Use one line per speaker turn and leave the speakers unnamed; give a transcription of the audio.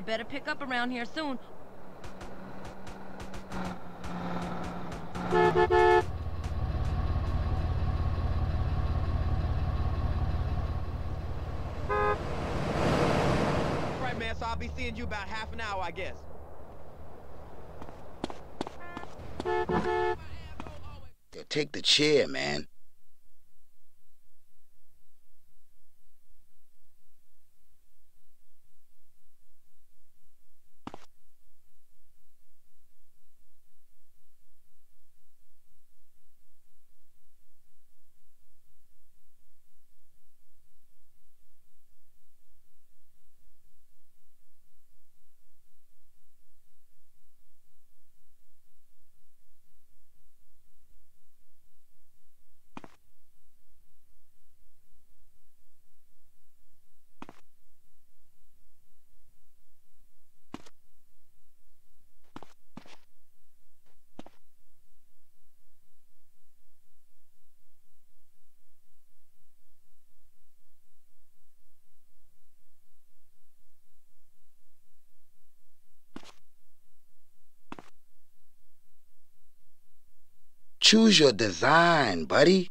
better pick up around here soon.
Right, man, so I'll be seeing you about half an hour, I guess.
Take the chair, man. Choose your design, buddy.